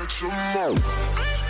your all.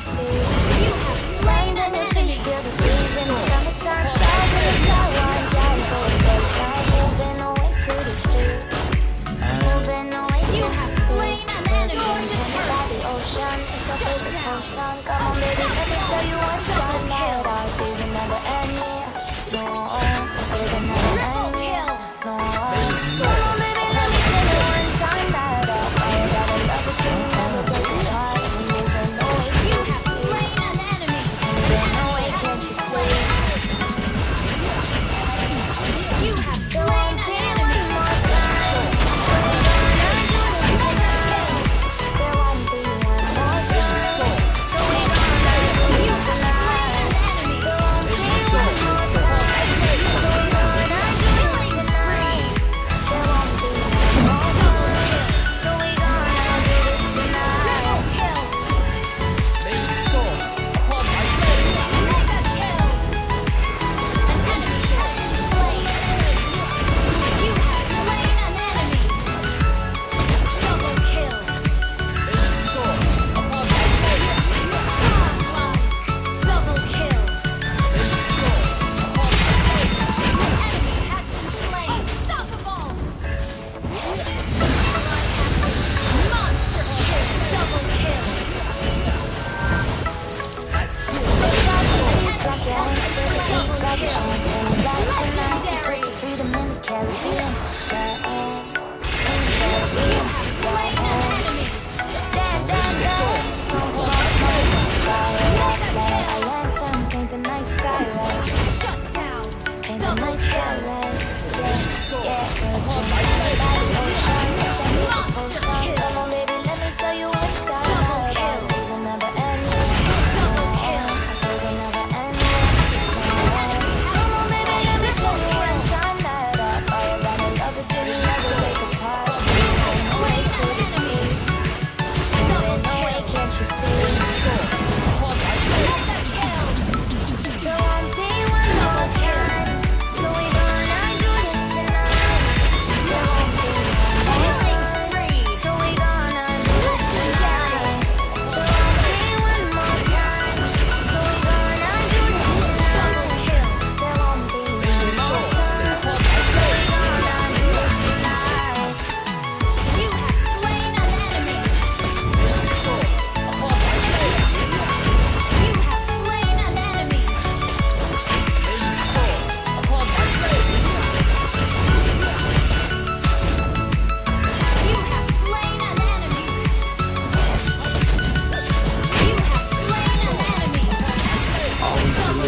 you see. Rain on your feel the breeze in the summertime. Stars in the sky, time. Moving away to the sea. Moving away to the sea. By the ocean, it's a. Come on, baby, let me tell you what's going on. Our days will never end. No.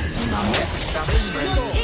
Every breath, see my